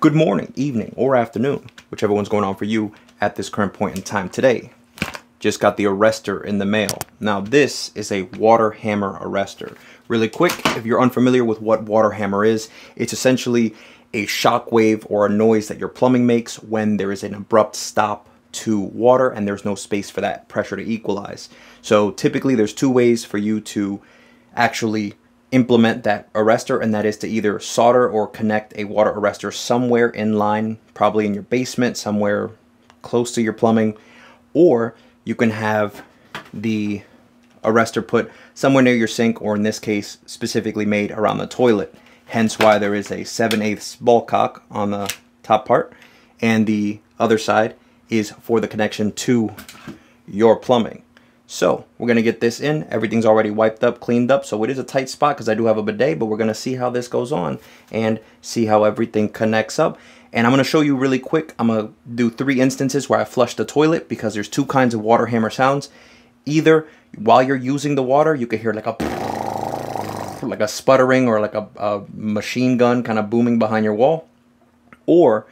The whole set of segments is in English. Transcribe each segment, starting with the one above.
good morning, evening, or afternoon, whichever one's going on for you at this current point in time today. Just got the arrestor in the mail. Now this is a water hammer arrestor. Really quick, if you're unfamiliar with what water hammer is, it's essentially a shock wave or a noise that your plumbing makes when there is an abrupt stop to water and there's no space for that pressure to equalize. So typically there's two ways for you to actually implement that arrestor and that is to either solder or connect a water arrestor somewhere in line, probably in your basement, somewhere close to your plumbing, or you can have the arrestor put somewhere near your sink or in this case specifically made around the toilet. Hence why there is a 7 8 ball cock on the top part and the other side is for the connection to your plumbing. So we're going to get this in. Everything's already wiped up, cleaned up. So it is a tight spot because I do have a bidet, but we're going to see how this goes on and see how everything connects up. And I'm going to show you really quick. I'm going to do three instances where I flush the toilet because there's two kinds of water hammer sounds. Either while you're using the water, you can hear like a like a sputtering or like a, a machine gun kind of booming behind your wall. Or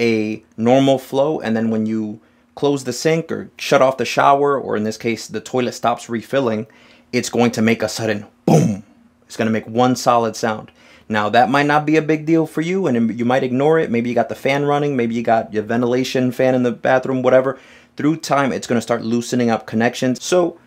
a normal flow and then when you close the sink or shut off the shower, or in this case, the toilet stops refilling, it's going to make a sudden boom. It's going to make one solid sound. Now, that might not be a big deal for you, and you might ignore it. Maybe you got the fan running, maybe you got your ventilation fan in the bathroom, whatever. Through time, it's going to start loosening up connections. So,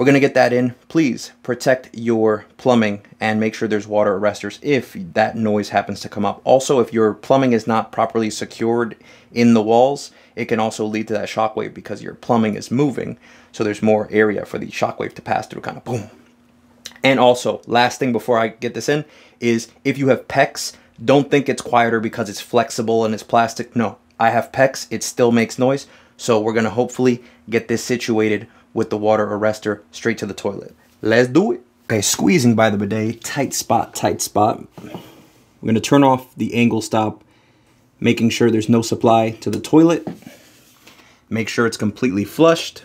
we're going to get that in. Please protect your plumbing and make sure there's water arresters if that noise happens to come up. Also, if your plumbing is not properly secured in the walls, it can also lead to that shockwave because your plumbing is moving. So there's more area for the shockwave to pass through, kind of boom. And also, last thing before I get this in is if you have PEX, don't think it's quieter because it's flexible and it's plastic. No, I have PEX, it still makes noise. So we're gonna hopefully get this situated with the water arrestor straight to the toilet. Let's do it. Okay, squeezing by the bidet, tight spot, tight spot. We're gonna turn off the angle stop, making sure there's no supply to the toilet. Make sure it's completely flushed.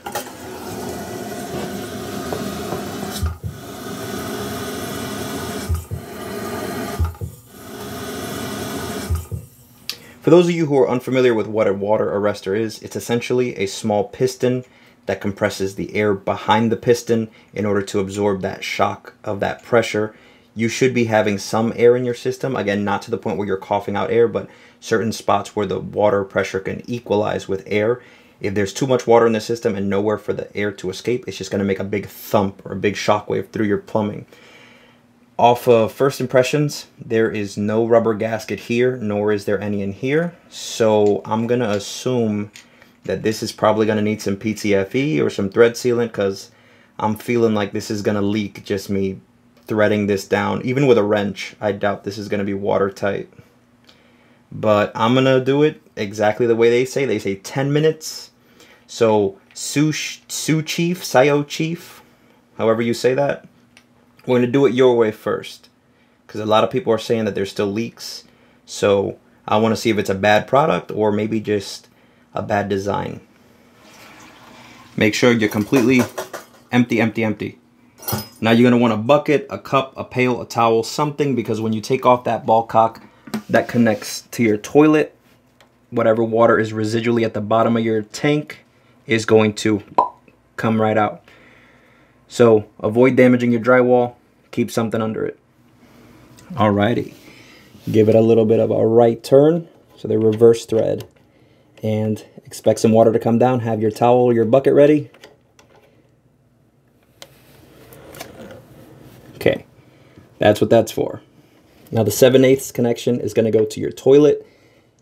For those of you who are unfamiliar with what a water arrestor is, it's essentially a small piston that compresses the air behind the piston in order to absorb that shock of that pressure. You should be having some air in your system. Again, not to the point where you're coughing out air, but certain spots where the water pressure can equalize with air. If there's too much water in the system and nowhere for the air to escape, it's just going to make a big thump or a big shockwave through your plumbing. Off of first impressions, there is no rubber gasket here, nor is there any in here. So I'm going to assume that this is probably going to need some PTFE or some thread sealant because I'm feeling like this is going to leak just me threading this down. Even with a wrench, I doubt this is going to be watertight. But I'm going to do it exactly the way they say. They say 10 minutes. So Sioux, Chief, Sayo Chief, however you say that, we're going to do it your way first. Because a lot of people are saying that there's still leaks. So I want to see if it's a bad product or maybe just a bad design. Make sure you're completely empty, empty, empty. Now you're gonna want a bucket, a cup, a pail, a towel, something because when you take off that ball cock that connects to your toilet, whatever water is residually at the bottom of your tank is going to come right out. So avoid damaging your drywall, keep something under it. Alrighty, give it a little bit of a right turn, so the reverse thread and expect some water to come down. Have your towel, your bucket ready. Okay, that's what that's for. Now the 7 8 connection is going to go to your toilet.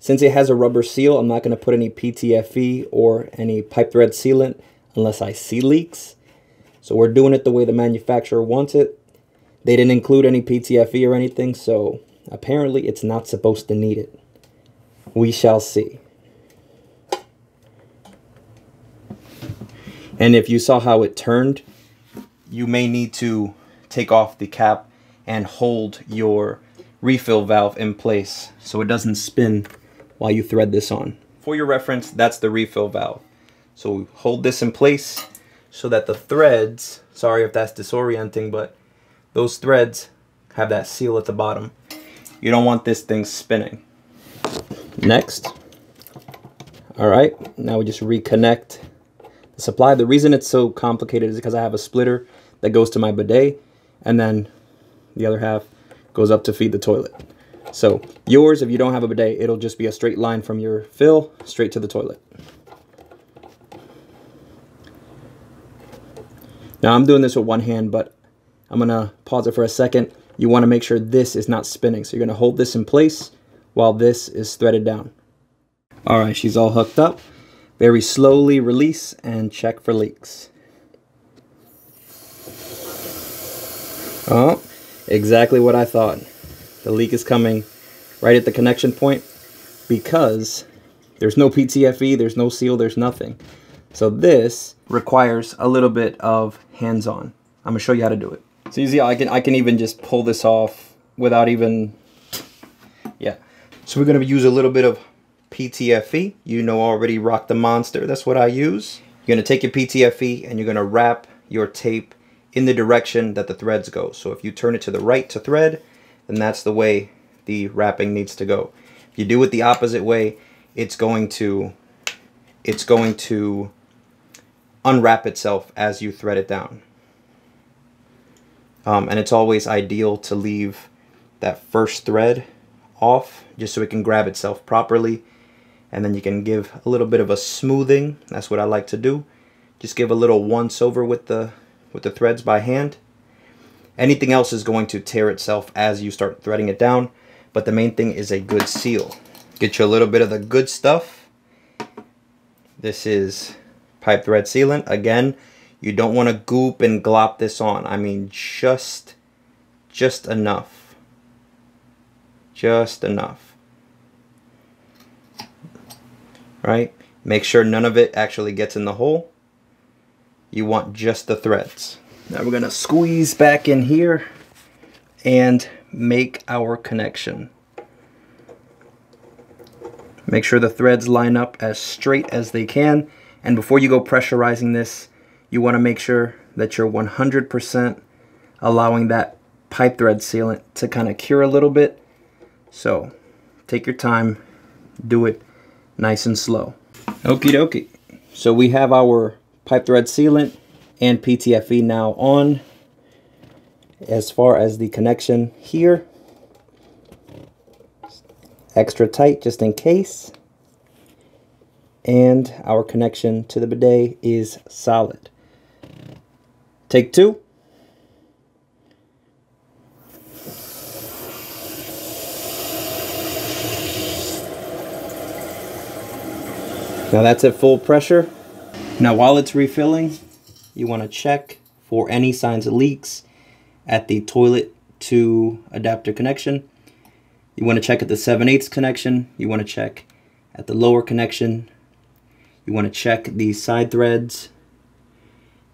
Since it has a rubber seal, I'm not going to put any PTFE or any pipe thread sealant unless I see leaks. So we're doing it the way the manufacturer wants it. They didn't include any PTFE or anything, so apparently it's not supposed to need it. We shall see. And if you saw how it turned, you may need to take off the cap and hold your refill valve in place so it doesn't spin while you thread this on. For your reference, that's the refill valve. So hold this in place so that the threads, sorry if that's disorienting, but those threads have that seal at the bottom. You don't want this thing spinning. Next. All right, now we just reconnect the supply. The reason it's so complicated is because I have a splitter that goes to my bidet and then the other half goes up to feed the toilet. So yours, if you don't have a bidet, it'll just be a straight line from your fill straight to the toilet. Now I'm doing this with one hand, but I'm gonna pause it for a second. You wanna make sure this is not spinning. So you're gonna hold this in place while this is threaded down. All right, she's all hooked up. Very slowly release and check for leaks. Oh, exactly what I thought. The leak is coming right at the connection point because there's no PTFE, there's no seal, there's nothing. So this requires a little bit of hands-on. I'm gonna show you how to do it. It's easy, I can, I can even just pull this off without even, yeah. So we're gonna use a little bit of PTFE. You know already Rock the Monster, that's what I use. You're gonna take your PTFE and you're gonna wrap your tape in the direction that the threads go. So if you turn it to the right to thread, then that's the way the wrapping needs to go. If you do it the opposite way, it's going to it's going to unwrap itself as you thread it down. Um, and it's always ideal to leave that first thread off just so it can grab itself properly and then you can give a little bit of a smoothing that's what I like to do just give a little once over with the with the threads by hand anything else is going to tear itself as you start threading it down but the main thing is a good seal get you a little bit of the good stuff this is pipe thread sealant. Again, you don't want to goop and glop this on. I mean, just, just enough. Just enough. Right? Make sure none of it actually gets in the hole. You want just the threads. Now we're going to squeeze back in here and make our connection. Make sure the threads line up as straight as they can. And before you go pressurizing this, you want to make sure that you're 100% allowing that pipe thread sealant to kind of cure a little bit. So take your time, do it nice and slow. Okie dokie. So we have our pipe thread sealant and PTFE now on. As far as the connection here, extra tight just in case and our connection to the bidet is solid. Take two. Now that's at full pressure. Now while it's refilling, you want to check for any signs of leaks at the toilet to adapter connection. You want to check at the 7 8 connection. You want to check at the lower connection you want to check the side threads.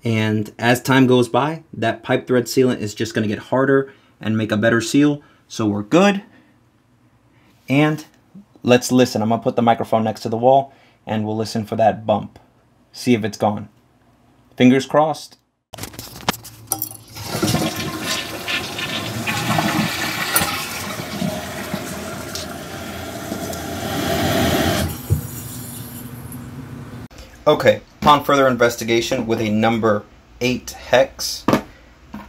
And as time goes by, that pipe thread sealant is just going to get harder and make a better seal. So we're good. And let's listen. I'm going to put the microphone next to the wall and we'll listen for that bump. See if it's gone. Fingers crossed. Okay, upon further investigation with a number 8 hex,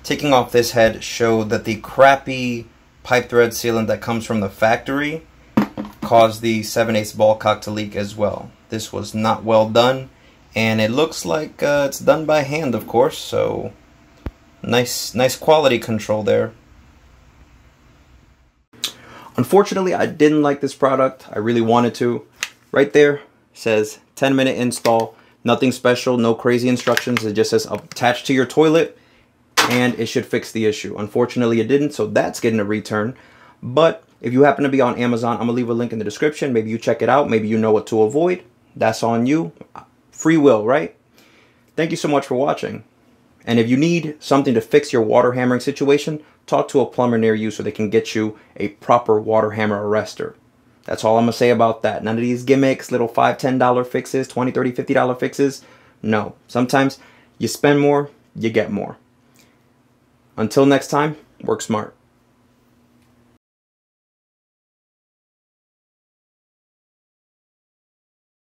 taking off this head showed that the crappy pipe thread sealant that comes from the factory caused the 7 8 ball cock to leak as well. This was not well done, and it looks like uh, it's done by hand, of course, so nice, nice quality control there. Unfortunately, I didn't like this product. I really wanted to. Right there says 10 minute install. Nothing special, no crazy instructions. It just says attach to your toilet and it should fix the issue. Unfortunately, it didn't, so that's getting a return. But if you happen to be on Amazon, I'm to leave a link in the description. Maybe you check it out. Maybe you know what to avoid. That's on you. Free will, right? Thank you so much for watching. And if you need something to fix your water hammering situation, talk to a plumber near you so they can get you a proper water hammer arrestor. That's all I'm going to say about that. None of these gimmicks, little $5, $10 fixes, $20, $30, $50 fixes. No. Sometimes you spend more, you get more. Until next time, work smart.